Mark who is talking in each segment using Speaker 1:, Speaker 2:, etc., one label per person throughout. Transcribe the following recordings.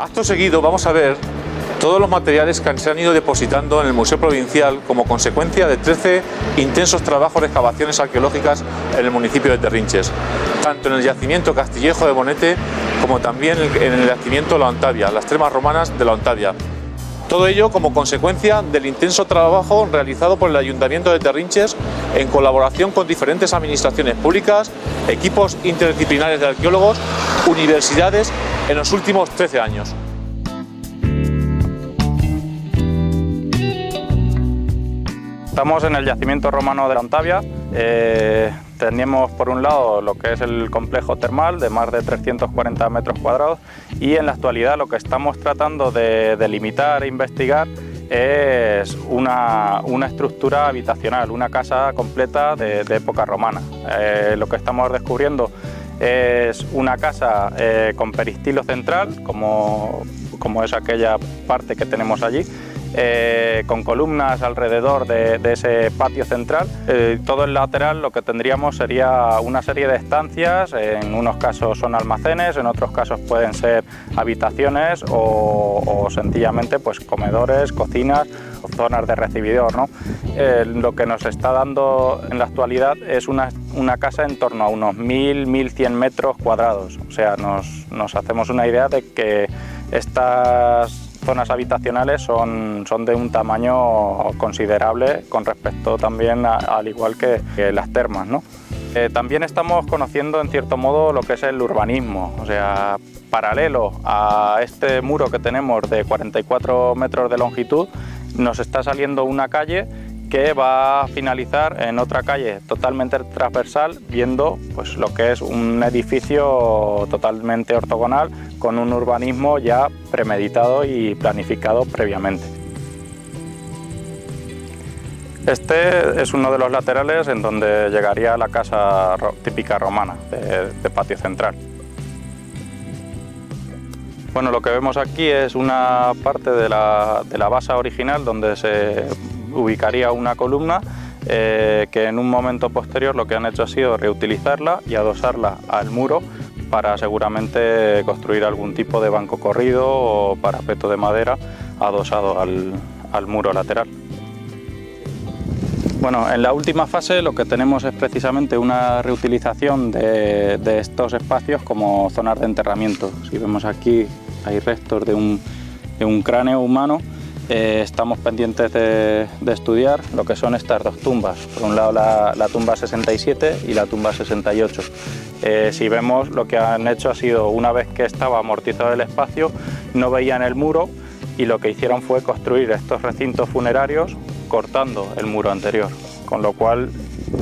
Speaker 1: Acto seguido vamos a ver todos los materiales que se han ido depositando en el Museo Provincial como consecuencia de 13 intensos trabajos de excavaciones arqueológicas en el municipio de Terrinches, tanto en el yacimiento Castillejo de Bonete como también en el yacimiento La Ontavia, las tremas romanas de La Ontavia. Todo ello como consecuencia del intenso trabajo realizado por el Ayuntamiento de Terrinches en colaboración con diferentes administraciones públicas, equipos interdisciplinares de arqueólogos, universidades en los últimos 13 años.
Speaker 2: Estamos en el yacimiento romano de la Ontavia. Eh, tenemos por un lado lo que es el complejo termal de más de 340 metros cuadrados y en la actualidad lo que estamos tratando de delimitar e investigar es una, estructura habitacional, una casa completa de, época romana. Eh, lo que estamos descubriendo es una casa eh, con peristilo central, como, como es aquella parte que tenemos allí, eh, con columnas alrededor de, ese patio central. Eh, todo el lateral lo que tendríamos sería una serie de estancias, en unos casos son almacenes, en otros casos pueden ser habitaciones o, sencillamente pues, comedores, cocinas o zonas de recibidor. Eh, lo que nos está dando en la actualidad es una, casa en torno a unos 1.000-1.100 metros cuadrados. O sea, nos, nos hacemos una idea de que estas zonas habitacionales son, son de un tamaño considerable con respecto también al igual que, las termas. ¿no? Eh, también estamos conociendo en cierto modo lo que es el urbanismo, o sea, paralelo a este muro que tenemos de 44 metros de longitud, nos está saliendo una calle que va a finalizar en otra calle totalmente transversal, viendo pues, lo que es un edificio totalmente ortogonal con un urbanismo ya premeditado y planificado previamente. Este es uno de los laterales en donde llegaría la casa típica romana de, patio central. Bueno, lo que vemos aquí es una parte de la, de la base original donde se ubicaría una columna eh, que en un momento posterior lo que han hecho ha sido reutilizarla y adosarla al muro para seguramente construir algún tipo de banco corrido o parapeto de madera adosado al, muro lateral. Bueno, en la última fase lo que tenemos es precisamente una reutilización de, estos espacios como zonas de enterramiento. Si vemos aquí hay restos de un cráneo humano eh, estamos pendientes de, estudiar lo que son estas dos tumbas. Por un lado la, tumba 67 y la tumba 68. Eh, si vemos lo que han hecho ha sido una vez que estaba amortizado el espacio, no veían el muro y lo que hicieron fue construir estos recintos funerarios cortando el muro anterior. Con lo cual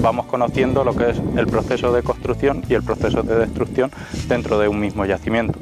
Speaker 2: vamos conociendo lo que es el proceso de construcción y el proceso de destrucción dentro de un mismo yacimiento.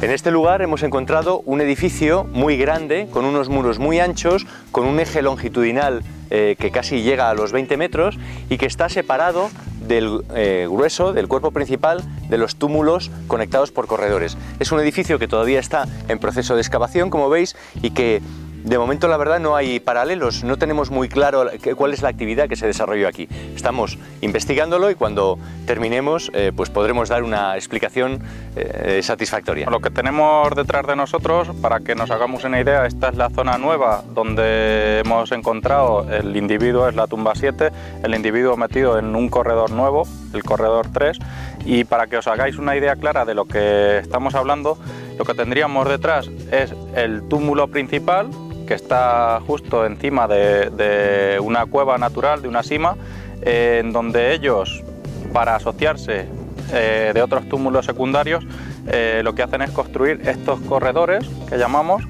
Speaker 3: En este lugar hemos encontrado un edificio muy grande, con unos muros muy anchos, con un eje longitudinal eh, que casi llega a los 20 metros y que está separado del eh, grueso, del cuerpo principal, de los túmulos conectados por corredores. Es un edificio que todavía está en proceso de excavación, como veis, y que de momento la verdad no hay paralelos, no tenemos muy claro cuál es la actividad que se desarrolló aquí. Estamos investigándolo y cuando terminemos eh, pues podremos dar una explicación eh, satisfactoria.
Speaker 2: Lo que tenemos detrás de nosotros, para que nos hagamos una idea, esta es la zona nueva donde hemos encontrado el individuo, es la tumba 7, el individuo metido en un corredor nuevo, el corredor 3, y para que os hagáis una idea clara de lo que estamos hablando, lo que tendríamos detrás es el túmulo principal, que está justo encima de, una cueva natural, de una sima, en donde ellos, para asociarse eh, de otros túmulos secundarios, eh, lo que hacen es construir estos corredores que llamamos,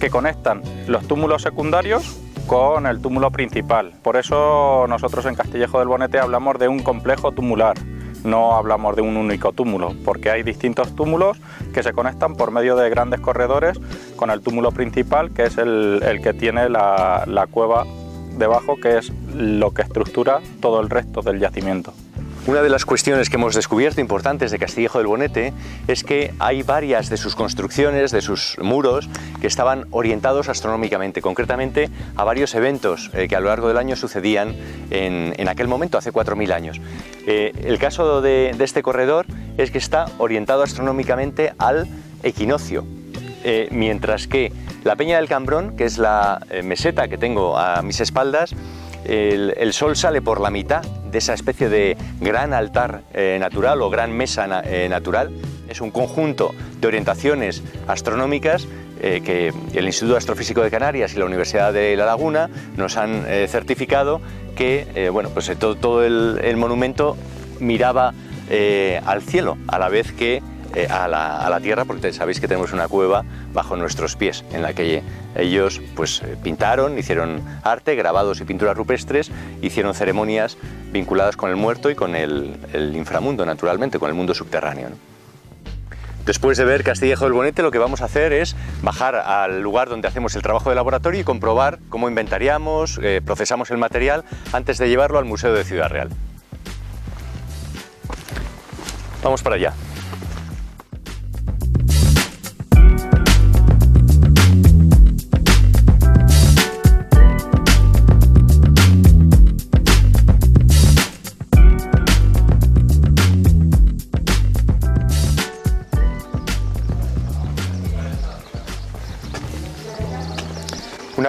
Speaker 2: que conectan los túmulos secundarios con el túmulo principal. Por eso nosotros en Castillejo del Bonete hablamos de un complejo tumular no hablamos de un único túmulo, porque hay distintos túmulos que se conectan por medio de grandes corredores con el túmulo principal, que es el, que tiene la, cueva debajo, que es lo que estructura todo el resto del yacimiento.
Speaker 3: Una de las cuestiones que hemos descubierto importantes de Castillejo del Bonete es que hay varias de sus construcciones, de sus muros, que estaban orientados astronómicamente, concretamente a varios eventos eh, que a lo largo del año sucedían en, aquel momento, hace 4.000 años. Eh, el caso de, este corredor es que está orientado astronómicamente al equinoccio, eh, mientras que la Peña del Cambrón, que es la meseta que tengo a mis espaldas, el, sol sale por la mitad de esa especie de gran altar eh, natural o gran mesa eh, natural. Es un conjunto de orientaciones astronómicas eh, que el Instituto Astrofísico de Canarias y la Universidad de La Laguna nos han certificado que bueno, pues todo, todo el, monumento miraba al cielo, a la vez que eh, a, la, tierra, porque sabéis que tenemos una cueva bajo nuestros pies, en la que ellos pues, eh, pintaron, hicieron arte, grabados y pinturas rupestres, hicieron ceremonias vinculadas con el muerto y con el, inframundo, naturalmente, con el mundo subterráneo. Después de ver Castillejo del Bonete, lo que vamos a hacer es bajar al lugar donde hacemos el trabajo de laboratorio y comprobar cómo inventariamos, eh, procesamos el material antes de llevarlo al Museo de Ciudad Real. Vamos para allá.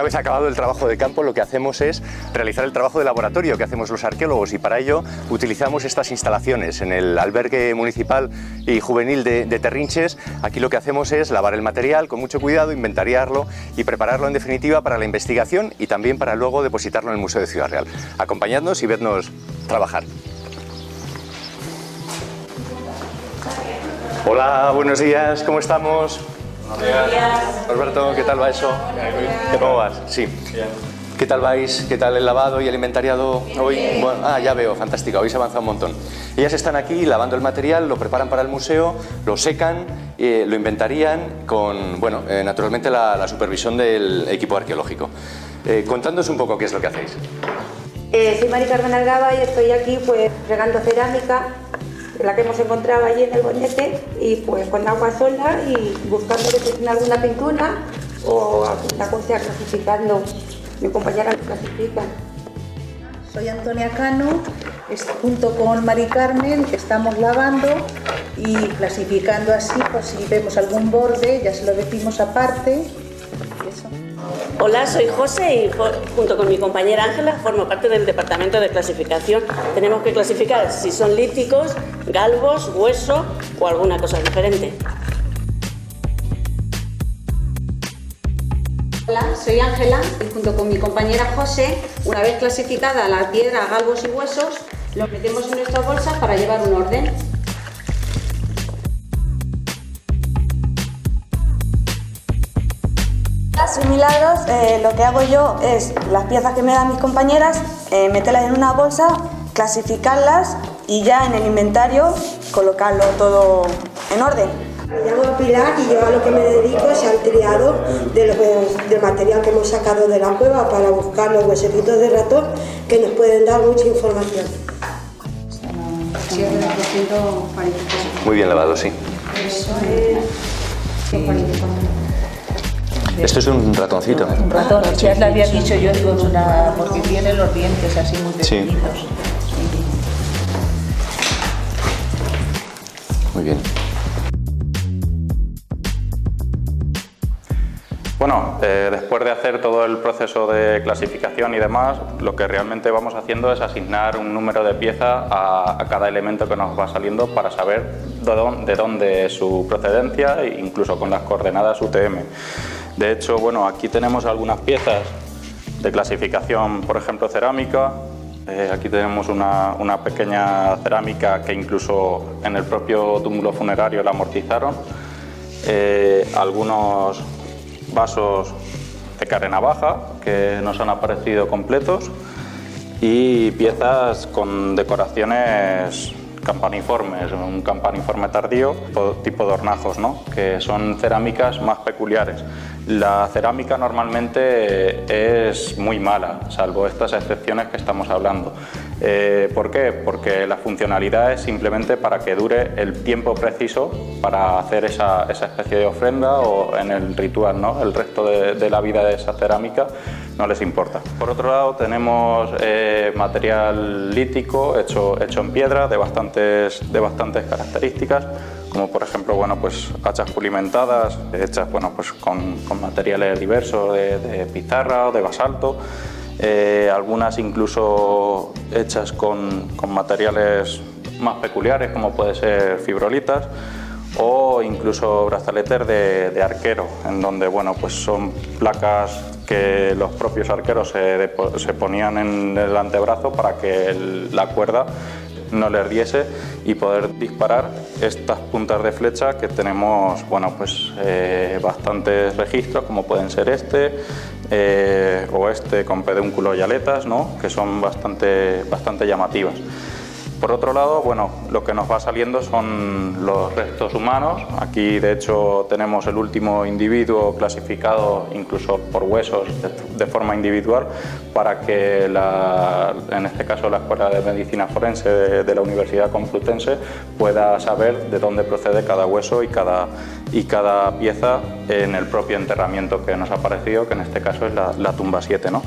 Speaker 3: Una vez acabado el trabajo de campo, lo que hacemos es realizar el trabajo de laboratorio que hacemos los arqueólogos y para ello utilizamos estas instalaciones en el albergue municipal y juvenil de, Terrinches. Aquí lo que hacemos es lavar el material con mucho cuidado, inventariarlo y prepararlo en definitiva para la investigación y también para luego depositarlo en el Museo de Ciudad Real. Acompañadnos y vednos trabajar. Hola, buenos días, ¿cómo estamos? Alberto, ¿qué tal va eso? ¿Cómo vas? Sí. ¿Qué tal vais? ¿Qué tal el lavado y el inventariado hoy? ah, ya veo, fantástico, habéis avanzado un montón. Ellas están aquí lavando el material, lo preparan para el museo, lo secan, eh, lo inventarían con, bueno, eh, naturalmente la, supervisión del equipo arqueológico. Eh, contándonos un poco qué es lo que hacéis.
Speaker 4: Eh, soy Mari Carmen Algaba y estoy aquí pues regando cerámica la que hemos encontrado allí en el boñete y pues con agua sola y buscando tiene alguna pintura o la cosa clasificando. Mi compañera lo clasifica.
Speaker 5: Soy Antonia Cano, junto con Mari Carmen estamos lavando y clasificando así, por si vemos algún borde, ya se lo decimos aparte.
Speaker 6: Hola, soy José y junto con mi compañera Ángela formo parte del departamento de clasificación. Tenemos que clasificar si son líticos, galvos, hueso o alguna cosa diferente.
Speaker 7: Hola, soy Ángela y junto con mi compañera José, una vez clasificada la piedra, galvos y huesos, los metemos en nuestras bolsas para llevar un orden.
Speaker 8: Soy Milagros, eh, lo que hago yo es las piezas que me dan mis compañeras, eh, meterlas en una bolsa, clasificarlas y ya en el inventario colocarlo todo en orden.
Speaker 9: Me llamo Pilar y yo a lo que me dedico es al triado del material que hemos sacado de la cueva para buscar los huesecitos de ratón que nos pueden dar mucha información.
Speaker 3: Muy bien lavado, sí. Esto es un ratoncito.
Speaker 5: Un ratón, ya le había dicho yo, digo, una, porque tiene los dientes así muy pequeñitos. Sí.
Speaker 3: Muy bien.
Speaker 2: Bueno, eh, después de hacer todo el proceso de clasificación y demás, lo que realmente vamos haciendo es asignar un número de pieza a, a cada elemento que nos va saliendo para saber de dónde, de dónde es su procedencia, incluso con las coordenadas UTM. De hecho, bueno, aquí tenemos algunas piezas de clasificación, por ejemplo, cerámica. Eh, aquí tenemos una, pequeña cerámica que incluso en el propio túmulo funerario la amortizaron. Eh, algunos vasos de carena baja que nos han aparecido completos y piezas con decoraciones campaniformes, un campaniforme tardío, tipo de ¿no? que son cerámicas más peculiares. La cerámica normalmente es muy mala, salvo estas excepciones que estamos hablando. Eh, ¿Por qué? Porque la funcionalidad es simplemente para que dure el tiempo preciso para hacer esa, especie de ofrenda o en el ritual, ¿no? el resto de, la vida de esa cerámica no les importa. Por otro lado tenemos eh, material lítico hecho, hecho en piedra de bastantes, de bastantes características como por ejemplo bueno, pues hachas pulimentadas hechas bueno, pues con, materiales diversos de, pizarra o de basalto, eh, algunas incluso hechas con, materiales más peculiares como puede ser fibrolitas o incluso brazaletes de, arquero, en donde bueno, pues son placas que los propios arqueros se, se ponían en el antebrazo para que la cuerda no le diese y poder disparar estas puntas de flecha que tenemos bueno, pues, eh, bastantes registros, como pueden ser este eh, o este con pedúnculo y aletas, ¿no? que son bastante, bastante llamativas. Por otro lado, bueno, lo que nos va saliendo son los restos humanos. Aquí, de hecho, tenemos el último individuo clasificado incluso por huesos de, forma individual para que, en este caso, la Escuela de Medicina Forense de, la Universidad Complutense pueda saber de dónde procede cada hueso y cada, y cada pieza en el propio enterramiento que nos ha aparecido, que en este caso es la, la tumba 7. ¿no?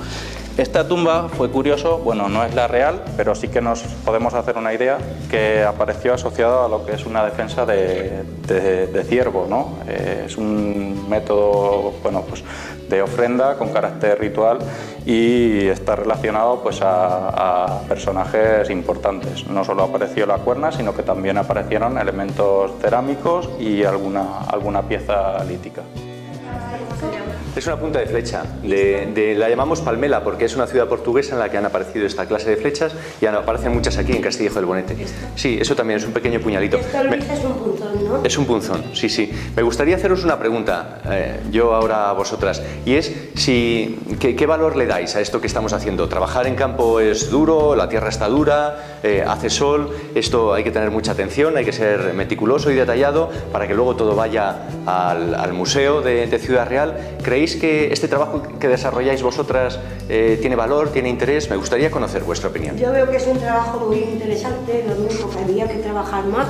Speaker 2: Esta tumba fue curioso, bueno, no es la real, pero sí que nos podemos hacer una idea que apareció asociada a lo que es una defensa de, ciervo, ¿no? Eh, es un método, bueno, pues de ofrenda con carácter ritual y está relacionado pues a, personajes importantes. No solo apareció la cuerna, sino que también aparecieron elementos cerámicos y alguna, alguna pieza lítica.
Speaker 3: Es una punta de flecha. De, la llamamos Palmela porque es una ciudad portuguesa en la que han aparecido esta clase de flechas y aparecen muchas aquí en Castillejo del Bonete. Sí, eso también es un pequeño puñalito.
Speaker 9: Esto es un punzón, ¿no?
Speaker 3: Es un punzón, sí, sí. Me gustaría haceros una pregunta, eh, yo ahora a vosotras, y es si ¿qué, valor le dais a esto que estamos haciendo. Trabajar en campo es duro, la tierra está dura, eh, hace sol, esto hay que tener mucha atención, hay que ser meticuloso y detallado para que luego todo vaya al, museo de, de Ciudad Real. ¿Creéis ¿Creéis que este trabajo que desarrolláis vosotras eh, tiene valor, tiene interés? Me gustaría conocer vuestra opinión.
Speaker 9: Yo veo que es un trabajo muy interesante, lo único que había que trabajar más,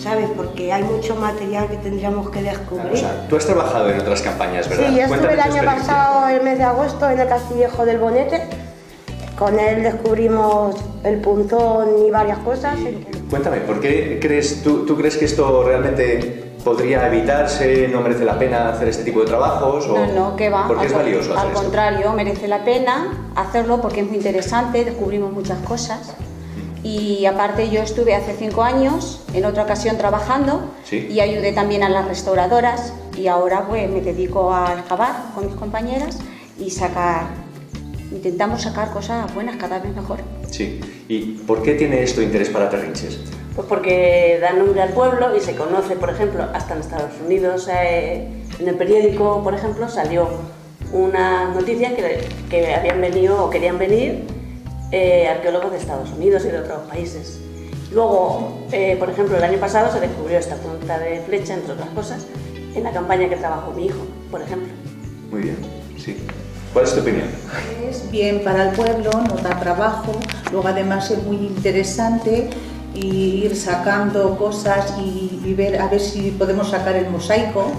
Speaker 9: ¿sabes? Porque hay mucho material que tendríamos que descubrir. o
Speaker 3: sea, tú has trabajado en otras campañas, ¿verdad?
Speaker 9: Sí, yo estuve el año pasado, el mes de agosto, en el Castillejo del Bonete. Con él descubrimos el punzón y varias cosas.
Speaker 3: Cuéntame, ¿por qué crees, tú, tú crees que esto realmente podría evitarse, no merece la pena hacer este tipo de trabajos?
Speaker 7: O... No, no, que va.
Speaker 3: Porque es valioso.
Speaker 7: al contrario, merece la pena hacerlo porque es muy interesante, descubrimos muchas cosas. Y aparte yo estuve hace cinco años en otra ocasión trabajando y ayudé también a las restauradoras y ahora pues me dedico a excavar con mis compañeras y sacar, intentamos sacar cosas buenas cada vez mejor.
Speaker 3: Sí. ¿Y por qué tiene esto interés para Terrinches?
Speaker 6: Pues porque da nombre al pueblo y se conoce, por ejemplo, hasta en Estados Unidos, eh, en el periódico, por ejemplo, salió una noticia que, que habían venido o querían venir eh, arqueólogos de Estados Unidos y de otros países. Luego, eh, por ejemplo, el año pasado se descubrió esta punta de flecha, entre otras cosas, en la campaña que trabajó mi hijo, por ejemplo.
Speaker 3: Muy bien, sí. ¿Cuál es tu opinión?
Speaker 5: Es bien para el pueblo, nos da trabajo, luego además es muy interesante y ir sacando cosas y, ver a ver si podemos sacar el mosaico,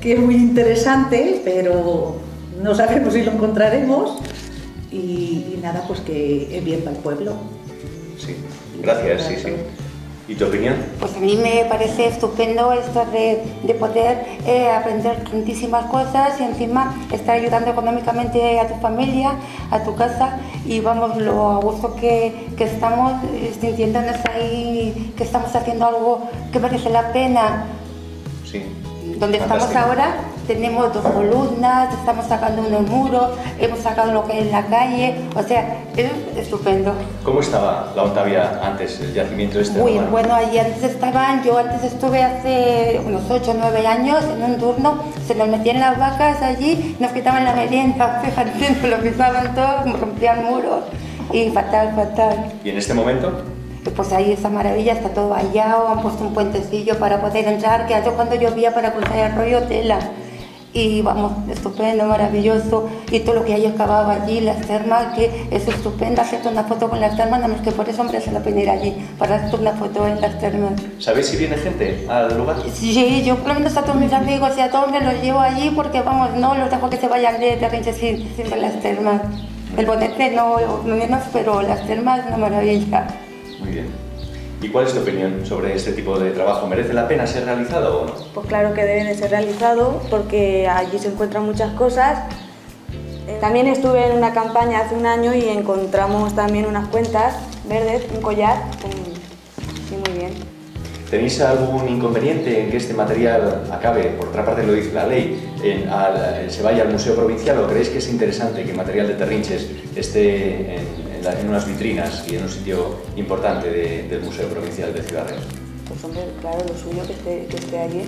Speaker 5: que es muy interesante, pero no sabemos si lo encontraremos. Y, nada, pues que es bien para el pueblo.
Speaker 3: Sí, gracias, sí, sí. ¿Y tu opinión?
Speaker 4: Pues a mí me parece estupendo esto de, de poder eh, aprender tantísimas cosas y encima estar ayudando económicamente a tu familia, a tu casa y vamos, lo a gusto que, que estamos sintiéndonos ahí, que estamos haciendo algo que merece la pena.
Speaker 3: Sí.
Speaker 4: Donde estamos ahora tenemos dos columnas, estamos sacando unos muros, hemos sacado lo que es la calle, o sea, es estupendo.
Speaker 3: ¿Cómo estaba la Ontavia antes, el yacimiento este?
Speaker 4: Muy bueno, allí antes estaban, yo antes estuve hace unos 8 o 9 años en un turno, se nos metían las vacas allí, nos quitaban la merienda, fíjate, nos lo pisaban todo, rompían muros y fatal, fatal.
Speaker 3: ¿Y en este momento?
Speaker 4: Pues ahí esa maravilla, está todo vallado, han puesto un puentecillo para poder entrar, que antes cuando llovía para cruzar el rollo tela. Y vamos, estupendo, maravilloso. Y todo lo que hay excavado allí, las termas, que es estupendo. Hacerte una foto con las termas, nada más que por eso merece la pena ir allí, para hacerte una foto en las termas.
Speaker 3: ¿Sabéis si viene gente al lugar?
Speaker 4: Sí, yo por lo menos a todos mis amigos y a todos me los llevo allí porque, vamos, no los dejo que se vayan de Terrinche sin, sin las termas. El bonete no, menos, pero las termas, una maravilla.
Speaker 3: Muy bien. ¿Y cuál es tu opinión sobre este tipo de trabajo? ¿Merece la pena ser realizado o no?
Speaker 8: Pues claro que debe de ser realizado porque allí se encuentran muchas cosas. También estuve en una campaña hace un año y encontramos también unas cuentas verdes, un collar. Muy bien.
Speaker 3: ¿Tenéis algún inconveniente en que este material acabe, por otra parte lo dice la ley, en, al- se vaya al Museo Provincial o creéis que es interesante que material de Terrinches esté en, en la- en unas vitrinas y en un sitio importante de- del Museo Provincial de Ciudad Real?
Speaker 8: Pues hombre, claro, lo suyo que esté, que esté allí.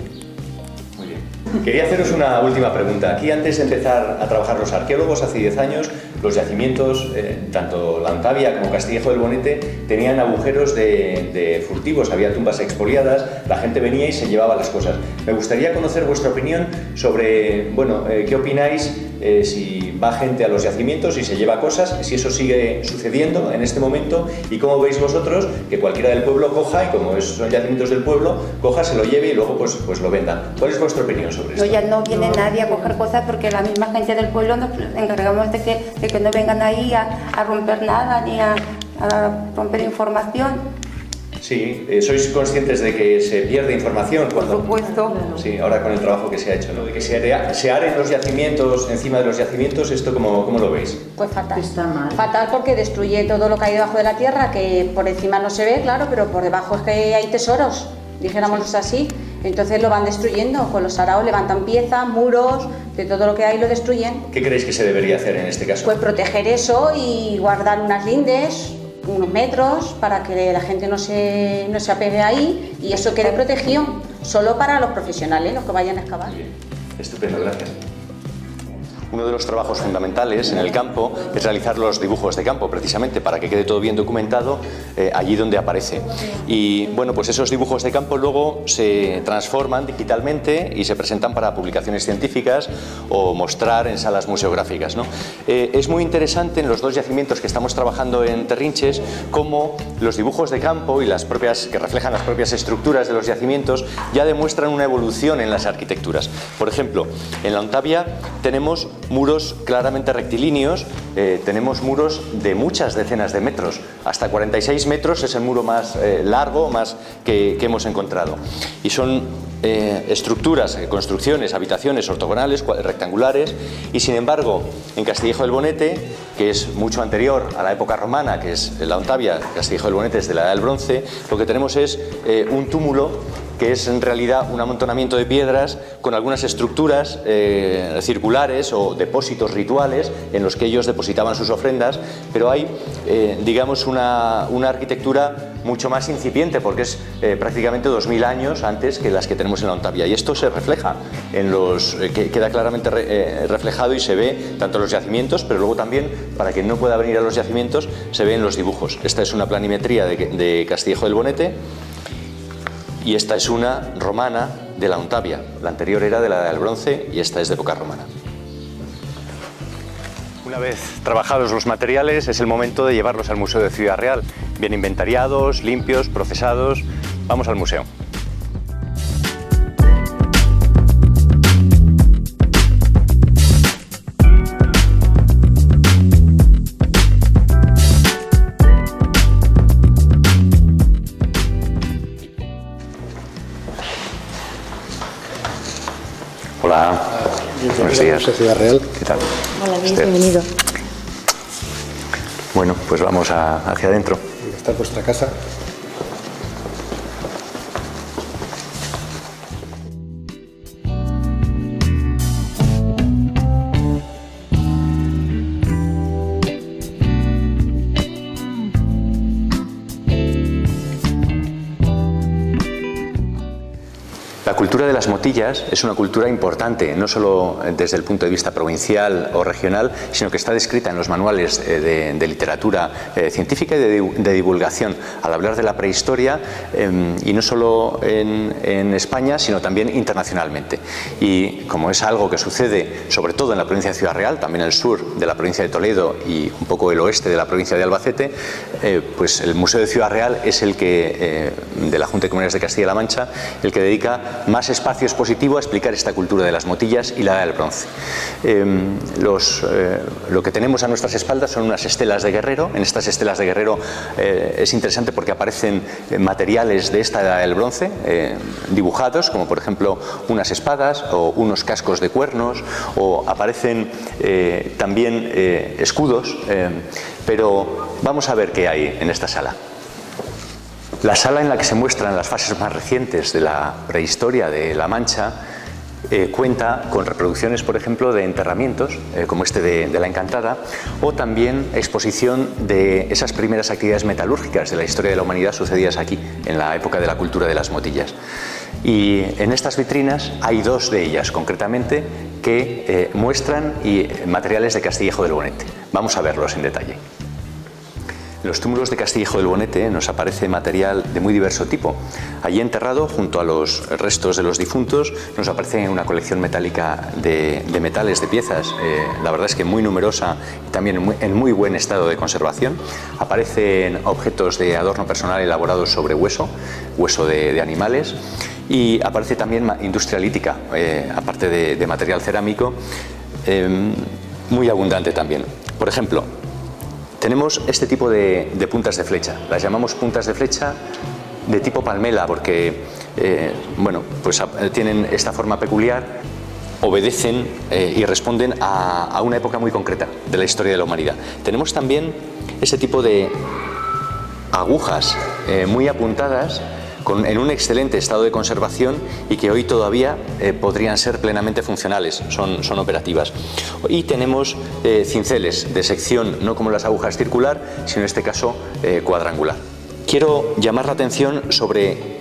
Speaker 3: Muy bien. Quería haceros una última pregunta. Aquí antes de empezar a trabajar los arqueólogos, hace 10 años, los yacimientos, eh, tanto Lantavia como Castillejo del Bonete, tenían agujeros de, de furtivos, había tumbas expoliadas, la gente venía y se llevaba las cosas. Me gustaría conocer vuestra opinión sobre, bueno, eh, qué opináis eh, si va gente a los yacimientos y se lleva cosas, si eso sigue sucediendo en este momento y cómo veis vosotros que cualquiera del pueblo coja y como es- son yacimientos del pueblo, coja, se lo lleve y luego pues, pues lo venda. ¿Cuál es vuestra opinión sobre
Speaker 4: No,
Speaker 3: esto?
Speaker 4: ya no viene nadie a coger cosas porque la misma gente del pueblo nos encargamos de que, de que no vengan ahí a, a romper nada ni a, a romper información.
Speaker 3: Sí, eh, sois conscientes de que se pierde información
Speaker 4: Por
Speaker 3: cuando...
Speaker 4: supuesto.
Speaker 3: Sí, ahora con el trabajo que se ha hecho, ¿no? De que se, are- se aren los yacimientos encima de los yacimientos, ¿esto cómo, cómo lo veis?
Speaker 7: Pues fatal.
Speaker 5: Está mal.
Speaker 7: Fatal porque destruye todo lo que hay debajo de la tierra, que por encima no se ve, claro, pero por debajo es que hay tesoros, dijéramos así. Entonces lo van destruyendo, con los araos levantan piezas, muros, de todo lo que hay lo destruyen.
Speaker 3: ¿Qué creéis que se debería hacer en este caso?
Speaker 7: Pues proteger eso y guardar unas lindes, unos metros, para que la gente no se, no se apegue ahí y eso quede protegido, solo para los profesionales, los que vayan a excavar.
Speaker 3: Bien, estupendo, gracias. Uno de los trabajos fundamentales en el campo es realizar los dibujos de campo, precisamente para que quede todo bien documentado eh, allí donde aparece. Y bueno, pues esos dibujos de campo luego se transforman digitalmente y se presentan para publicaciones científicas o mostrar en salas museográficas. Eh, es muy interesante en los dos yacimientos que estamos trabajando en Terrinches cómo los dibujos de campo y las propias que reflejan las propias estructuras de los yacimientos ya demuestran una evolución en las arquitecturas. Por ejemplo, en la Ontavia tenemos muros claramente rectilíneos, eh, tenemos muros de muchas decenas de metros, hasta 46 metros es el muro más eh, largo más que, hemos encontrado. Y son eh, estructuras, construcciones, habitaciones ortogonales, rectangulares, y sin embargo, en Castillejo del Bonete, que es mucho anterior a la época romana, que es la Ontavia, Castillejo del Bonete es de la Edad del Bronce, lo que tenemos es un túmulo que es en realidad un amontonamiento de piedras con algunas estructuras eh, circulares o depósitos rituales en los que ellos depositaban sus ofrendas, pero hay, eh, digamos, una, una arquitectura mucho más incipiente porque es eh, prácticamente 2000 años antes que las que tenemos en la Ontavia. Y esto se refleja en los eh, que queda claramente re- reflejado y se ve tanto en los yacimientos pero luego también para quien no pueda venir a los yacimientos se ve en los dibujos. Esta es una planimetría de, de del Bonete y esta es una romana de la Ontavia. La anterior era de la del bronce y esta es de época romana. Una vez trabajados los materiales, es el momento de llevarlos al Museo de Ciudad Real, bien inventariados, limpios, procesados. Vamos al museo. Buenos días.
Speaker 10: Ciudad Real.
Speaker 3: ¿Qué tal?
Speaker 8: Hola,
Speaker 3: Esther.
Speaker 8: bienvenido.
Speaker 3: Bueno, pues vamos a- hacia adentro.
Speaker 10: Está vuestra casa.
Speaker 3: Cultura de las motillas es una cultura importante, no solo desde el punto de vista provincial o regional, sino que está descrita en los manuales eh, de, literatura eh, científica y de, divulgación al hablar de la prehistoria, em, y no solo en, en, España, sino también internacionalmente. Y como es algo que sucede sobre todo en la provincia de Ciudad Real, también el sur de la provincia de Toledo y un poco el oeste de la provincia de Albacete, eh, pues el Museo de Ciudad Real es el que, de la Junta de Comunidades de Castilla-La Mancha, el que dedica más espacio expositivo a explicar esta cultura de las motillas y la edad del bronce. Em, eh, lo que tenemos a nuestras espaldas son unas estelas de guerrero. En estas estelas de guerrero eh, es interesante porque aparecen eh, materiales de esta edad del bronce dibujados, como por ejemplo unas espadas o unos cascos de cuernos, o aparecen también escudos, pero vamos a ver qué hay en esta sala. La sala en la que se muestran las fases más recientes de la prehistoria de La Mancha eh, cuenta con reproducciones, por ejemplo, de enterramientos, eh, como este de, La Encantada, o también exposición de esas primeras actividades metalúrgicas de la historia de la humanidad sucedidas aquí, en la época de la cultura de las motillas. Y en estas vitrinas hay dos de ellas, concretamente, que eh, muestran materiales de Castillejo del Bonete. Vamos a verlos en detalle. Los túmulos de Castillejo del Bonete nos aparece material de muy diverso tipo. Allí enterrado, junto a los restos de los difuntos, nos aparece una colección metálica de, metales, de piezas, eh, la verdad es que muy numerosa y también en muy, buen estado de conservación. Aparecen objetos de adorno personal elaborados sobre hueso, hueso de, animales, y aparece también industria lítica, eh, aparte de, material cerámico, eh, muy abundante también. Por ejemplo, tenemos este tipo de, puntas de flecha, las llamamos puntas de flecha de tipo palmela porque eh, bueno, pues tienen esta forma peculiar, obedecen eh, y responden a, una época muy concreta de la historia de la humanidad. Tenemos también ese tipo de agujas eh, muy apuntadas en un excelente estado de conservación y que hoy todavía eh, podrían ser plenamente funcionales, son, son operativas. Y tenemos eh, cinceles de sección no como las agujas circular, sino en este caso eh, cuadrangular. Quiero llamar la atención sobre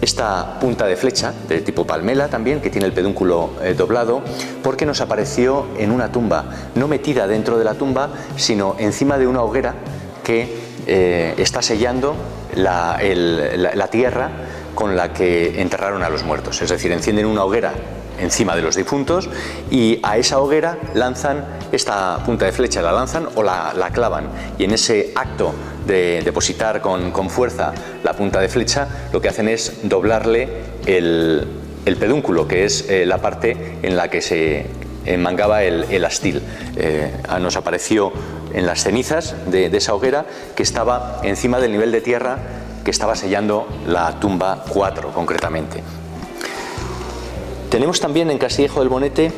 Speaker 3: esta punta de flecha de tipo palmela también, que tiene el pedúnculo doblado, porque nos apareció en una tumba, no metida dentro de la tumba, sino encima de una hoguera que está sellando la, tierra con la que enterraron a los muertos. Es decir, encienden una hoguera encima de los difuntos y a esa hoguera lanzan esta punta de flecha, la lanzan o la, clavan. Y en ese acto de depositar con, fuerza la punta de flecha, lo que hacen es doblarle el, pedúnculo, que es eh, la parte en la que se mangaba el, astil. Eh, nos apareció en las cenizas de, esa hoguera que estaba encima del nivel de tierra que estaba sellando la tumba 4 concretamente. Tenemos también en Castillejo del Bonete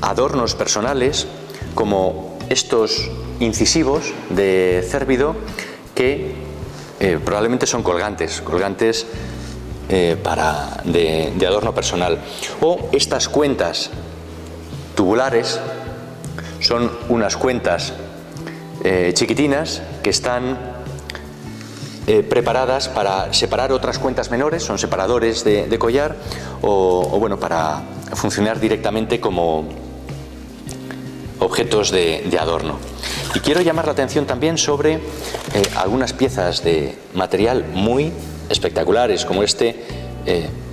Speaker 3: adornos personales como estos incisivos de cérvido que eh, probablemente son colgantes, colgantes eh, para, de, adorno personal. O estas cuentas tubulares son unas cuentas eh, chiquitinas que están eh, preparadas para separar otras cuentas menores, son separadores de, collar, o, bueno, para funcionar directamente como objetos de, adorno. Y quiero llamar la atención también sobre eh, algunas piezas de material muy espectaculares, como este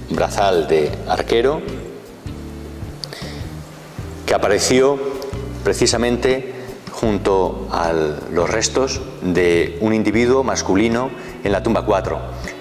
Speaker 3: brazal de arquero, que apareció precisamente junto a los restos de un individuo masculino en la tumba 4.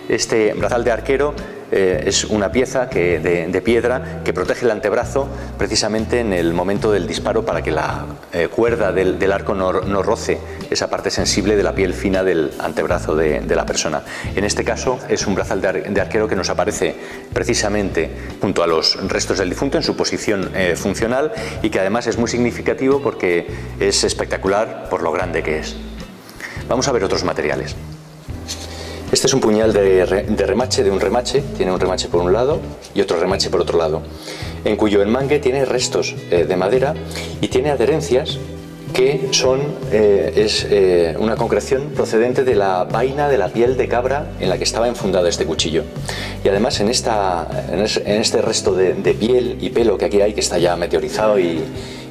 Speaker 3: Este brazal de arquero eh, es una pieza de, piedra que protege el antebrazo precisamente en el momento del disparo para que la eh, cuerda del, arco no, roce esa parte sensible de la piel fina del antebrazo de, la persona. En este caso es un brazal de, arquero que nos aparece precisamente junto a los restos del difunto en su posición eh, funcional y que además es muy significativo porque es espectacular por lo grande que es. Vamos a ver otros materiales. Este es un puñal de, remache, de un remache, tiene un remache por un lado y otro remache por otro lado, en cuyo enmangue tiene restos eh, de madera y tiene adherencias que son, eh, es eh, una concreción procedente de la vaina de la piel de cabra en la que estaba enfundado este cuchillo. Y además en, esta, en, este resto de, piel y pelo que aquí hay, que está ya meteorizado y,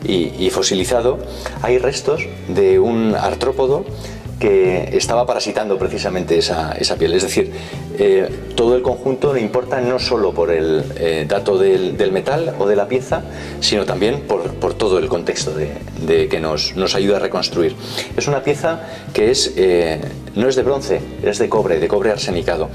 Speaker 3: y fosilizado, hay restos de un artrópodo que estaba parasitando precisamente esa, esa piel. Es decir, eh, todo el conjunto importa no solo por el eh, dato del, del, metal o de la pieza, sino también por, por todo el contexto de, de que nos, nos, ayuda a reconstruir. Es una pieza que es, eh, no es de bronce, es de cobre, de cobre arsenicado.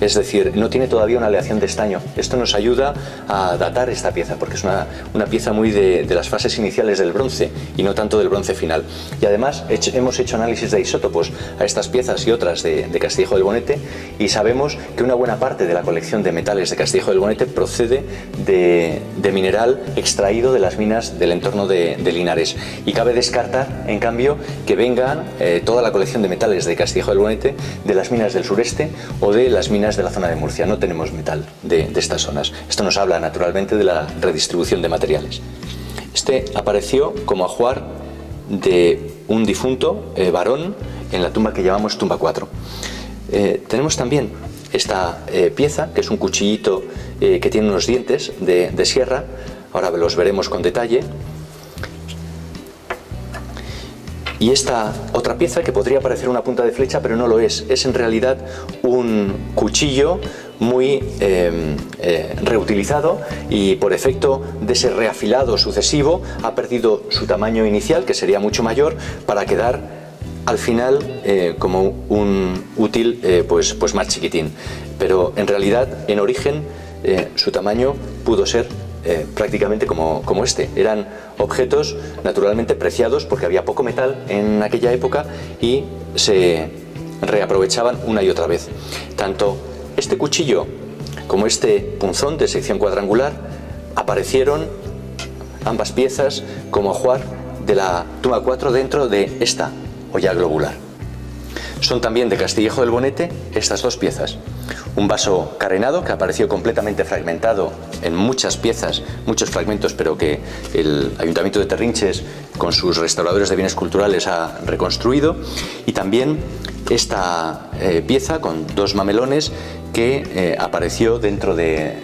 Speaker 3: Es decir, no tiene todavía una aleación de estaño. Esto nos ayuda a datar esta pieza, porque es una, una pieza muy de, de, las fases iniciales del bronce y no tanto del bronce final. Y además hemos hecho análisis de isótopos a estas piezas y otras de, de Castillejo del Bonete y sabemos que una buena parte de la colección de metales de Castillejo del Bonete procede de, de mineral extraído de las minas del entorno de, Linares. Y cabe descartar, en cambio, que vengan eh, toda la colección de metales de Castillejo del Bonete de las minas del sureste o de las minas de la zona de Murcia. No tenemos metal de, estas zonas. Esto nos habla naturalmente de la redistribución de materiales. Este apareció como ajuar de un difunto eh, varón en la tumba que llamamos tumba 4. Eh, tenemos también esta eh, pieza, que es un cuchillito que tiene unos dientes de, sierra, ahora los veremos con detalle. Y esta otra pieza que podría parecer una punta de flecha, pero no lo es, es en realidad un cuchillo muy eh, eh, reutilizado y por efecto de ese reafilado sucesivo ha perdido su tamaño inicial, que sería mucho mayor, para quedar al final eh, como un útil eh, pues, pues más chiquitín. Pero en realidad, en origen, su tamaño pudo ser eh, prácticamente como, como este. Eran objetos naturalmente preciados porque había poco metal en aquella época y se reaprovechaban una y otra vez. Tanto este cuchillo como este punzón de sección cuadrangular aparecieron ambas piezas como ajuar de la tumba 4 dentro de esta olla globular. Son también de Castillejo del Bonete estas dos piezas. Un vaso carenado que apareció completamente fragmentado en muchas piezas, muchos fragmentos, pero que el Ayuntamiento de Terrinches con sus restauradores de bienes culturales ha reconstruido. Y también esta eh, pieza con dos mamelones que eh, apareció dentro de,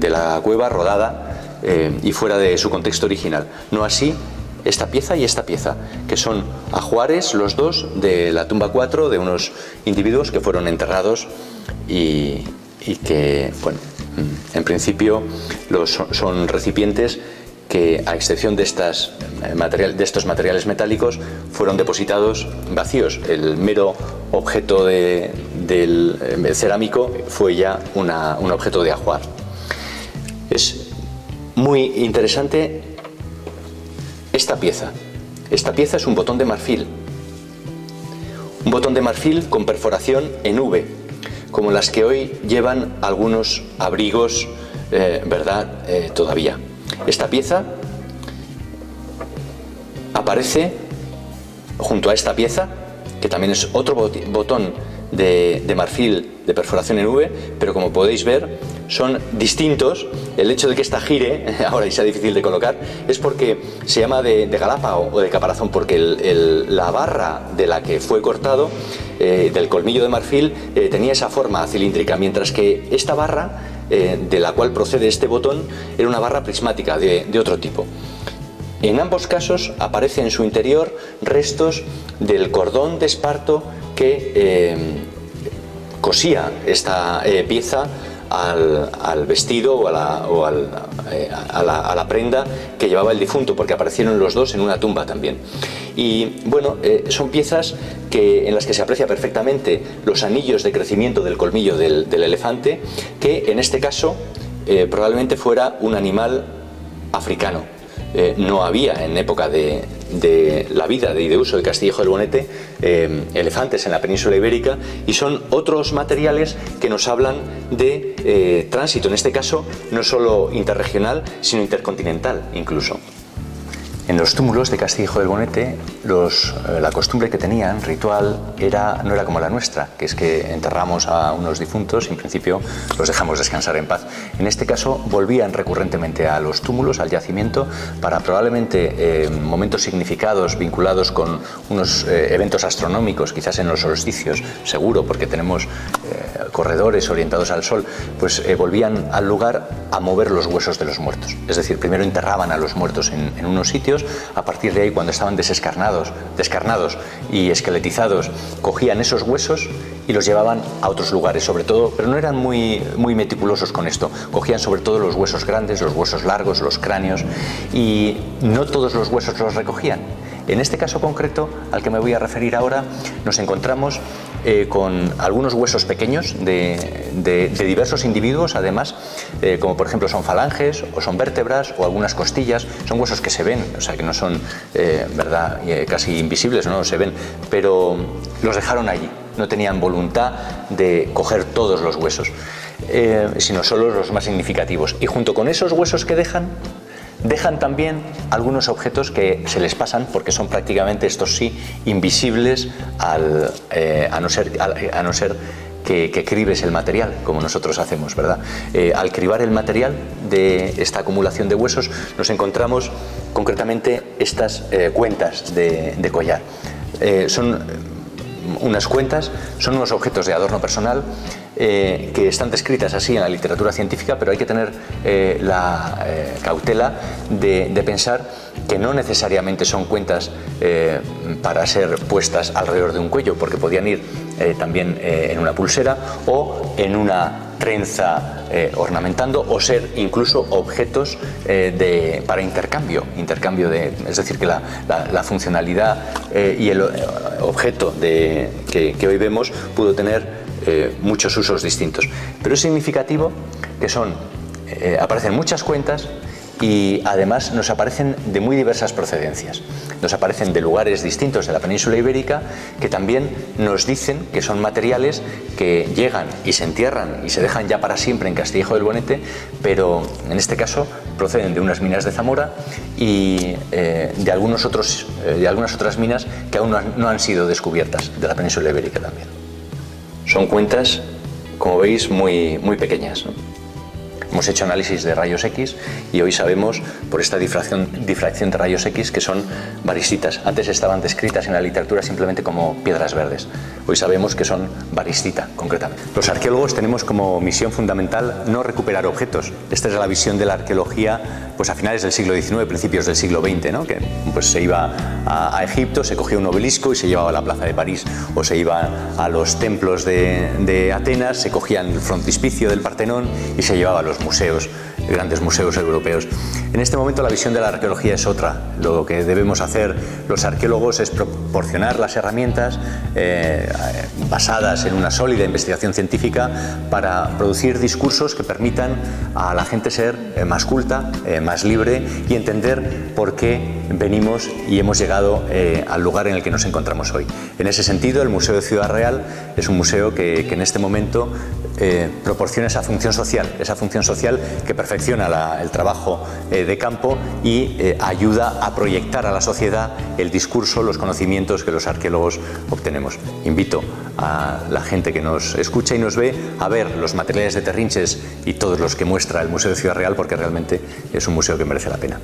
Speaker 3: la cueva rodada eh, y fuera de su contexto original. No así esta pieza y esta pieza, que son ajuares los dos de la tumba 4 de unos individuos que fueron enterrados y, y que, bueno, en principio los, son recipientes que a excepción de, estas, eh, material, de estos materiales metálicos fueron depositados vacíos. El mero objeto de, del eh, cerámico fue ya una, un objeto de ajuar. Es muy interesante esta pieza. Esta pieza es un botón de marfil. Un botón de marfil con perforación en V, como las que hoy llevan algunos abrigos, eh, ¿verdad? Eh, todavía. Esta pieza aparece junto a esta pieza, que también es otro botón de, de marfil de perforación en V, pero como podéis ver, son distintos. El hecho de que esta gire, ahora y sea difícil de colocar, es porque se llama de, de galápago o de caparazón, porque la barra de la que fue cortado, eh, del colmillo de marfil, eh, tenía esa forma cilíndrica, mientras que esta barra, eh, de la cual procede este botón, era una barra prismática de, de otro tipo. En ambos casos aparece en su interior restos del cordón de esparto que cosía esta pieza al, al, vestido o, a la, o al, eh, a, la, prenda que llevaba el difunto, porque aparecieron los dos en una tumba también. Y bueno, eh, son piezas que, en las que se aprecia perfectamente los anillos de crecimiento del colmillo del, elefante, que en este caso eh, probablemente fuera un animal africano. No había en época de, de, la vida de uso de Castillejo del Bonete eh, elefantes en la península ibérica y son otros materiales que nos hablan de eh, tránsito, en este caso no solo interregional, sino intercontinental incluso. En los túmulos de Castillejo del Bonete, los, eh, la costumbre que tenían, ritual, no era como la nuestra, que es que enterramos a unos difuntos y en principio los dejamos descansar en paz. En este caso, volvían recurrentemente a los túmulos, al yacimiento, para probablemente eh, momentos significados vinculados con unos eh, eventos astronómicos, quizás en los solsticios, seguro, porque tenemos corredores orientados al sol, pues volvían al lugar a mover los huesos de los muertos. Es decir, primero enterraban a los muertos en, en unos sitios, a partir de ahí cuando estaban desescarnados, descarnados y esqueletizados, cogían esos huesos y los llevaban a otros lugares, sobre todo, pero no eran muy, muy meticulosos con esto, cogían sobre todo los huesos grandes, los huesos largos, los cráneos y no todos los huesos los recogían. En este caso concreto al que me voy a referir ahora, nos encontramos eh, con algunos huesos pequeños de, diversos individuos, además, eh, como por ejemplo son falanges o son vértebras o algunas costillas, son huesos que se ven, o sea que no son, eh, ¿verdad?, casi invisibles, no se ven, pero los dejaron allí, no tenían voluntad de coger todos los huesos, sino solo los más significativos. Y junto con esos huesos que dejan, Dejan también algunos objetos que se les pasan porque son prácticamente, estos sí, invisibles eh, a no ser, a, no ser que, que, cribes el material, como nosotros hacemos, ¿verdad? Eh, al cribar el material de esta acumulación de huesos, nos encontramos concretamente estas eh, cuentas de collar. son unas cuentas, son unos objetos de adorno personal eh, que están descritas así en la literatura científica, pero hay que tener eh, la eh, cautela de, pensar que no necesariamente son cuentas para ser puestas alrededor de un cuello, porque podían ir también en una pulsera o en una trenza ornamentando o ser incluso objetos de, para intercambio, intercambio de, es decir, que la, la, funcionalidad y el objeto de, que hoy vemos pudo tener eh, muchos usos distintos. Pero es significativo que son, eh, aparecen muchas cuentas y además nos aparecen de muy diversas procedencias. Nos aparecen de lugares distintos de la península ibérica que también nos dicen que son materiales que llegan y se entierran y se dejan ya para siempre en Castillejo del Bonete, pero en este caso proceden de unas minas de Zamora y eh, de, algunos otros, de algunas otras minas que aún no han, no han sido descubiertas de la península ibérica también. Son cuentas, como veis, muy, muy pequeñas. Hemos hecho análisis de rayos X y hoy sabemos por esta difracción, difracción de rayos X que son varistitas. Antes estaban descritas en la literatura simplemente como piedras verdes. Hoy sabemos que son varistita, concretamente. Los arqueólogos tenemos como misión fundamental no recuperar objetos. Esta es la visión de la arqueología pues a finales del siglo XIX, principios del siglo XX, que pues se iba a, Egipto, se cogía un obelisco y se llevaba a la plaza de París, o se iba a los templos de, de Atenas, se cogían el frontispicio del Partenón y se llevaba a los museos, grandes museos europeos. En este momento la visión de la arqueología es otra. Lo que debemos hacer los arqueólogos es proporcionar las herramientas eh, basadas en una sólida investigación científica para producir discursos que permitan a la gente ser eh, más culta, eh, más libre y entender por qué venimos y hemos llegado al lugar en el que nos encontramos hoy. En ese sentido, el Museo de Ciudad Real es un museo que, en este momento eh, proporciona esa función social, esa función social que perfecciona el trabajo eh, de campo y eh, ayuda a proyectar a la sociedad el discurso, los conocimientos que los arqueólogos obtenemos. Invito a la gente que nos escucha y nos ve a ver los materiales de Terrinches y todos los que muestra el Museo de Ciudad Real porque realmente es un museo que merece la pena.